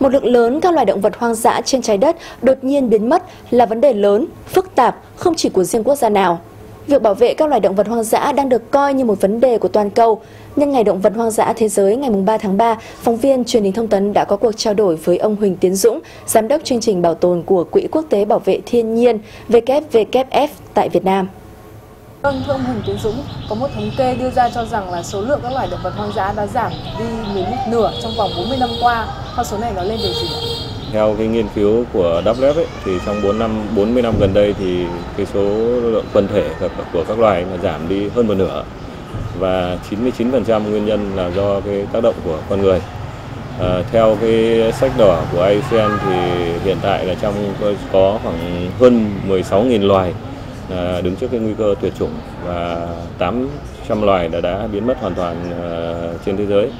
Một lượng lớn các loài động vật hoang dã trên trái đất đột nhiên biến mất là vấn đề lớn, phức tạp, không chỉ của riêng quốc gia nào. Việc bảo vệ các loài động vật hoang dã đang được coi như một vấn đề của toàn cầu. Nhân ngày Động vật hoang dã thế giới ngày 3 tháng 3, phóng viên truyền hình thông tấn đã có cuộc trao đổi với ông Huỳnh Tiến Dũng, giám đốc chương trình bảo tồn của Quỹ Quốc tế Bảo vệ Thiên nhiên WWF tại Việt Nam. Vâng, thưa ông Huỳnh Tiến Dũng, có một thống kê đưa ra cho rằng là số lượng các loài động vật hoang dã đã giảm đi đến một nửa trong vòng 40 năm qua. Con số này nói lên điều gì ạ? Theo cái nghiên cứu của WWF ấy, thì trong 4 năm 40 năm gần đây thì cái số lượng quần thể của các loài mà giảm đi hơn một nửa và 99% nguyên nhân là do cái tác động của con người. À, theo cái sách đỏ của IUCN thì hiện tại là trong có khoảng hơn 16.000 loài à, đứng trước cái nguy cơ tuyệt chủng và 800 loài đã đã biến mất hoàn toàn à, trên thế giới.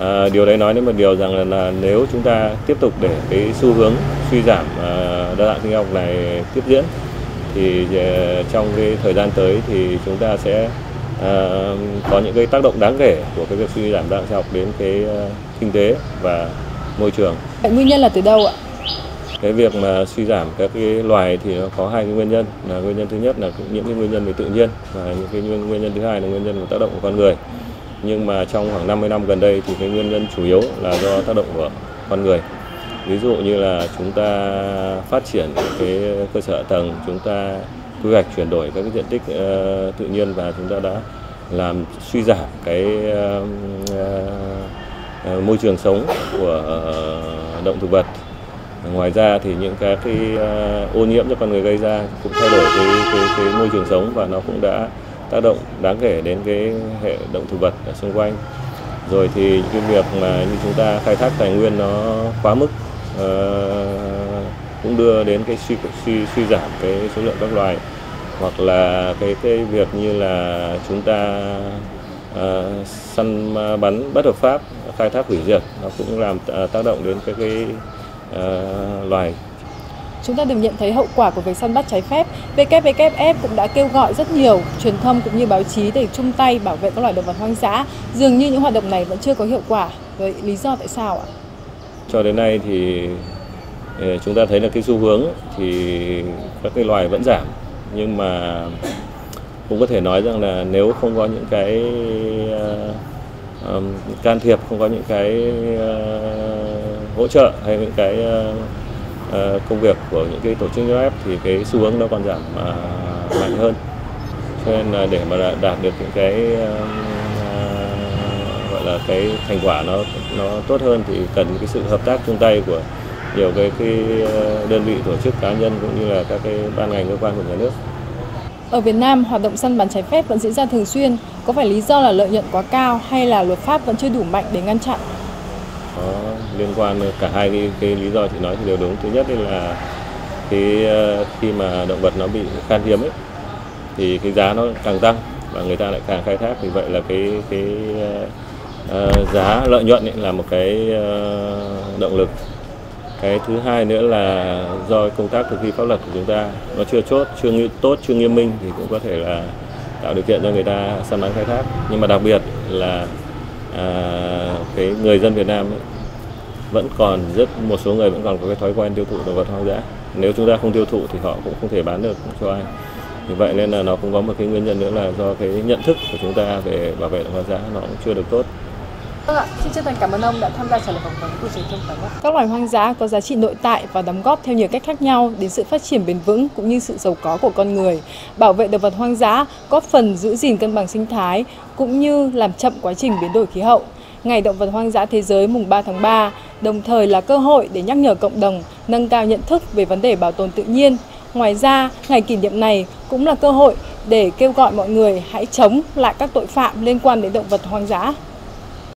À, điều đấy nói đến một điều rằng là, là nếu chúng ta tiếp tục để cái xu hướng suy giảm à, đa dạng sinh học này tiếp diễn thì à, trong cái thời gian tới thì chúng ta sẽ à, có những cái tác động đáng kể của cái việc suy giảm đa dạng sinh học đến cái uh, kinh tế và môi trường. Nguyên nhân là từ đâu ạ? cái việc mà suy giảm các cái loài thì nó có hai cái nguyên nhân là nguyên nhân thứ nhất là những cái nguyên nhân về tự nhiên và những cái nguyên, nguyên nhân thứ hai là nguyên nhân của tác động của con người nhưng mà trong khoảng 50 năm gần đây thì cái nguyên nhân chủ yếu là do tác động của con người. Ví dụ như là chúng ta phát triển cái cơ sở tầng chúng ta quy hoạch chuyển đổi các cái diện tích uh, tự nhiên và chúng ta đã làm suy giảm cái uh, uh, môi trường sống của động thực vật. Ngoài ra thì những các cái uh, ô nhiễm cho con người gây ra cũng thay đổi cái, cái cái môi trường sống và nó cũng đã tác động đáng kể đến cái hệ động thực vật ở xung quanh. Rồi thì cái việc mà như chúng ta khai thác tài nguyên nó quá mức uh, cũng đưa đến cái suy suy suy giảm cái số lượng các loài. Hoặc là cái cái việc như là chúng ta uh, săn bắn bất hợp pháp khai thác hủy diệt nó cũng làm ờ, tác động đến cái cái uh, loài Chúng ta đều nhận thấy hậu quả của việc săn bắt trái phép. WWF cũng đã kêu gọi rất nhiều truyền thông cũng như báo chí để chung tay bảo vệ các loài động vật hoang dã. Dường như những hoạt động này vẫn chưa có hiệu quả. Vậy lý do tại sao ạ? Cho đến nay thì ờ, chúng ta thấy là cái xu hướng thì các cái loài vẫn giảm nhưng mà cũng có thể nói rằng là nếu không có những cái uh, um, can thiệp không có những cái uh, hỗ trợ hay những cái uh, Ờ, công việc của những cái tổ chức UF thì cái xu hướng nó còn giảm à, mạnh hơn cho nên là để mà đạt được những cái ờ, gọi là cái thành quả nó nó tốt hơn thì cần cái sự hợp tác chung tay của nhiều cái cái ờ, đơn vị tổ chức cá nhân cũng như là các cái ban ngành cơ quan của nhà nước. Ở Việt Nam, hoạt động săn bắn trái phép vẫn diễn ra thường xuyên. Có phải lý do là lợi nhuận quá cao hay là luật pháp vẫn chưa đủ mạnh để ngăn chặn? Có liên quan cả hai cái, cái lý do chị nói thì đều đúng. Thứ nhất là cái ờ, khi mà động vật nó bị khan hiếm ấy thì cái giá nó càng tăng và người ta lại càng khai thác. Vì vậy là cái cái uh, giá lợi nhuận ấy là một cái uh, động lực. Cái thứ hai nữa là do công tác thực thi pháp luật của chúng ta nó chưa chốt chưa nghiêm tốt chưa nghiêm minh thì cũng có thể là tạo điều kiện cho người ta săn bắn khai thác. Nhưng mà đặc biệt là à, cái người dân Việt Nam ấy, vẫn còn rất một số người vẫn còn có cái thói quen tiêu thụ động vật hoang dã. Nếu chúng ta không tiêu thụ thì họ cũng không thể bán được cho ai. Vì vậy nên là nó cũng có một cái nguyên nhân nữa là do cái nhận thức của chúng ta về bảo vệ động vật hoang dã nó cũng chưa được tốt. Vâng ạ, xin chân thành cảm ơn ông đã tham gia trả lời phỏng vấn của truyền thông tấn. Các loài hoang dã có giá trị nội tại và đóng góp theo nhiều cách khác nhau đến sự phát triển bền vững cũng như sự giàu có của con người. Bảo vệ động vật hoang dã góp phần giữ gìn cân bằng sinh thái cũng như làm chậm quá trình biến đổi khí hậu. Ngày Động vật hoang dã thế giới mùng 3 tháng 3, đồng thời là cơ hội để nhắc nhở cộng đồng nâng cao nhận thức về vấn đề bảo tồn tự nhiên. Ngoài ra, ngày kỷ niệm này cũng là cơ hội để kêu gọi mọi người hãy chống lại các tội phạm liên quan đến động vật hoang dã.